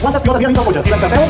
¿Cuántas pilotas ya han visto muchas? ¿Sí, Santiago?